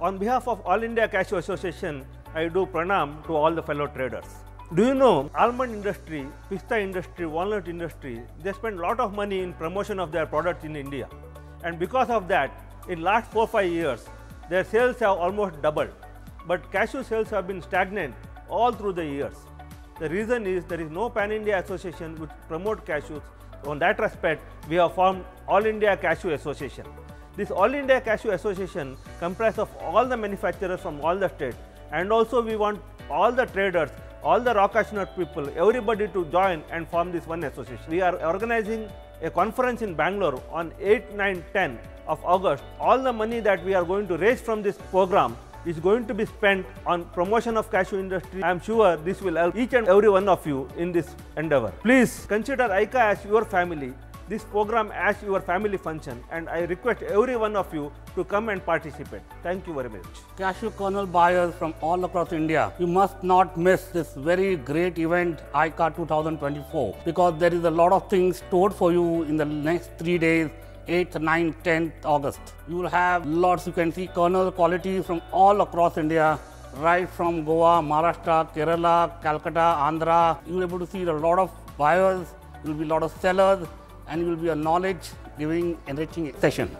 On behalf of All India Cashew Association, I do pranam to all the fellow traders. Do you know almond industry, pista industry, walnut industry, they spend a lot of money in promotion of their products in India. And because of that, in last 4-5 years, their sales have almost doubled. But cashew sales have been stagnant all through the years. The reason is there is no pan-India association which promote cashews. On that respect, we have formed All India Cashew Association. This All India Cashew Association comprises of all the manufacturers from all the states and also we want all the traders, all the raw cashew nut people, everybody to join and form this one association. We are organizing a conference in Bangalore on 8, 9, 10 of August. All the money that we are going to raise from this program is going to be spent on promotion of cashew industry. I am sure this will help each and every one of you in this endeavor. Please consider AICA as your family, this program as your family function and I request every one of you to come and participate. Thank you very much. cashew kernel buyers from all across India. You must not miss this very great event AICA 2024 because there is a lot of things stored for you in the next three days 8th, 9th, 10th August. You will have lots, you can see kernel quality from all across India, right from Goa, Maharashtra, Kerala, Calcutta, Andhra. You will be able to see a lot of buyers, you will be a lot of sellers, and you will be a knowledge giving, enriching session.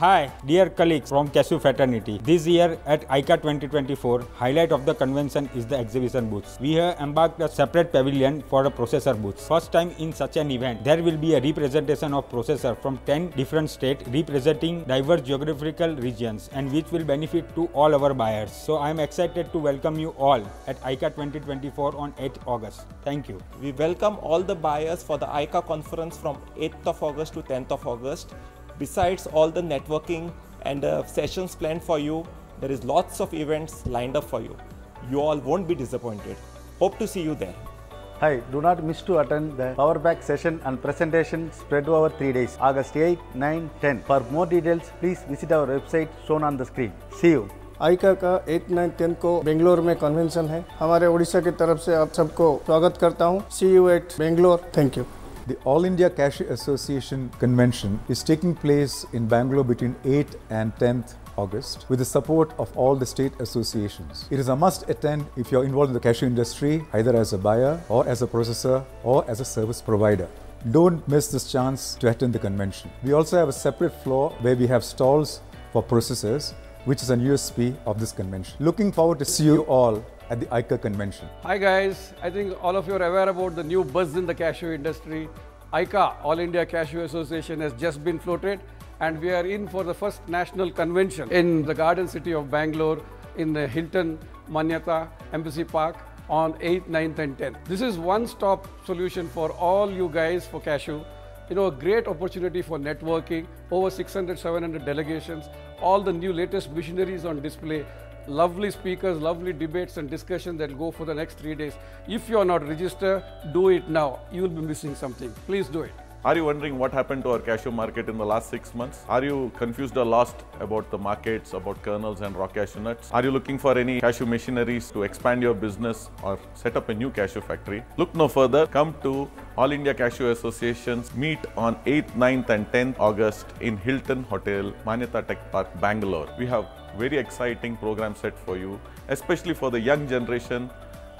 Hi, dear colleagues from Cashew Fraternity. This year at AICA 2024, highlight of the convention is the exhibition booths. We have embarked a separate pavilion for the processor booths. First time in such an event, there will be a representation of processor from 10 different states representing diverse geographical regions and which will benefit to all our buyers. So I am excited to welcome you all at AICA 2024 on 8th August. Thank you. We welcome all the buyers for the AICA conference from 8th of August to 10th of August. Besides all the networking and uh, sessions planned for you, there is lots of events lined up for you. You all won't be disappointed. Hope to see you there. Hi, do not miss to attend the Power Back session and presentation spread over 3 days, August 8, 9, 10. For more details, please visit our website shown on the screen. See you. आइका का eight nine ten को बेंगलोर में convention है हमारे उड़ीसा की तरफ से आप सबको स्वागत करता हूँ see you at Bangalore thank you the All India Cashew Association convention is taking place in Bangalore between 8th and 10th August with the support of all the state associations. It is a must attend if you're involved in the cashew industry, either as a buyer or as a processor or as a service provider. Don't miss this chance to attend the convention. We also have a separate floor where we have stalls for processors, which is an USP of this convention. Looking forward to see you all at the AICA convention. Hi guys, I think all of you are aware about the new buzz in the cashew industry. AICA, All India Cashew Association has just been floated and we are in for the first national convention in the garden city of Bangalore in the Hilton Manyata Embassy Park on 8th, 9th and 10th. This is one-stop solution for all you guys for cashew. You know, a great opportunity for networking, over 600, 700 delegations, all the new latest missionaries on display, lovely speakers, lovely debates and discussions that go for the next three days. If you are not registered, do it now. You will be missing something. Please do it. Are you wondering what happened to our cashew market in the last six months? Are you confused or lost about the markets, about kernels and raw cashew nuts? Are you looking for any cashew machineries to expand your business or set up a new cashew factory? Look no further. Come to All India Cashew Association's meet on 8th, 9th and 10th August in Hilton Hotel, Manyata Tech Park, Bangalore. We have very exciting program set for you, especially for the young generation.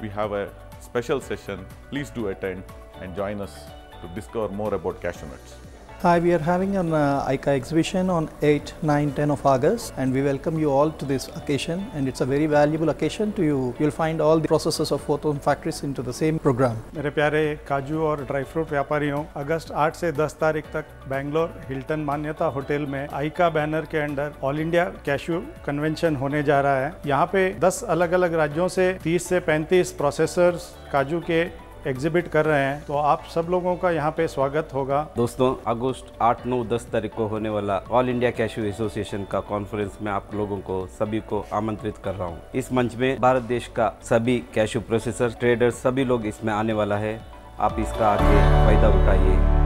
We have a special session. Please do attend and join us to discover more about cashew nuts. Hi, we are having an uh, ICA exhibition on 8, 9, 10 of August and we welcome you all to this occasion and it's a very valuable occasion to you. You'll find all the processes of 4,000 factories into the same program. मेरे प्यारे काजू और dry fruit व्यापारियों अगस्त 8 से 10 तारीख तक Bangalore Hilton Manyata hotel में आइका banner के under all India cashew convention होने जा रहा है यहाँ पे 10 अलग अलग राज्यों से 30 से 35 प्रोसेसर्स काजू के एग्जिबिट कर रहे हैं तो आप सब लोगों का यहाँ पे स्वागत होगा। दोस्तों अगस्त 8, 9, 10 तारीख को होने वाला ऑल इंडिया कैशू एसोसिएशन का कॉन्फ्रेंस में आप लोगों को सभी को आमंत्रित कर रहा हूँ। इस मंच में भारत देश का सभी कैशू प्रोसेसर ट्रेडर सभी लोग इसमें आने वाला है। आप इसका आगे फ़ायदा उठाइए।